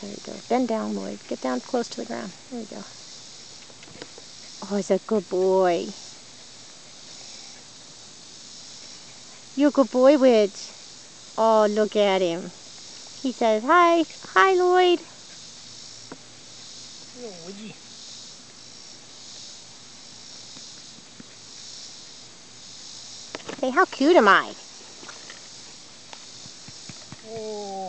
There you go. Bend down, Lloyd. Get down close to the ground. There you go. Oh, he's a good boy. You're a good boy, Widge. Oh, look at him. He says, hi. Hi, Lloyd. Hello, Hey, how cute am I? Oh.